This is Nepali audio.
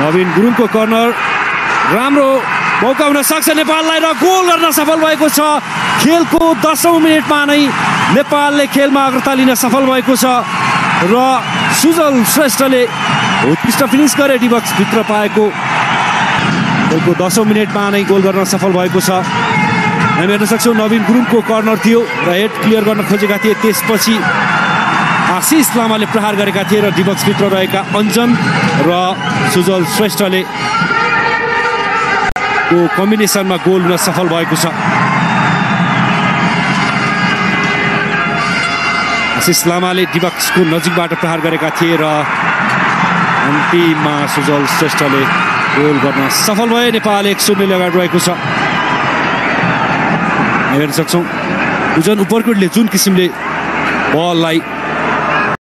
नवीन गुरुङको कर्नर। राम्रो मौका हुन सक्छ नेपाललाई र गोल गर्न सफल भएको छ। खेलको दसौँ मिनटमा नै नेपालले खेलमा अग्रता लिन सफल भएको छ। र सुजल श्रेष्ठले उत्कृष्ट फिनिस गरे डिबक्सभित्र पाएको। खेलको दसौँ मिनटमा नै गोल गर्न सफल भएको छ। हामी हेर्न सक्छौँ नवीन गुरुङको कर्नर थियो र हेड क्लियर गर्न खोजेका थिए। त्यसपछि आशिष लामाले प्रहार गरेका थिए र डिबक्सभित्र रहेका अञ्जन र सुजल श्रेष्ठले को कम्बिनेसनमा गोल हुन सफल भएको छ। आशिष लामाले डिबक्सको नजिकबाट प्रहार गरेका थिए र अन्तिममा सुजल श्रेष्ठले गोल गर्न सफल भए। नेपाल एक शून्यले अगाडि रहेको छ। हेर्न सक्छौँ उजन उपरकोटले जुन किसिमले बललाई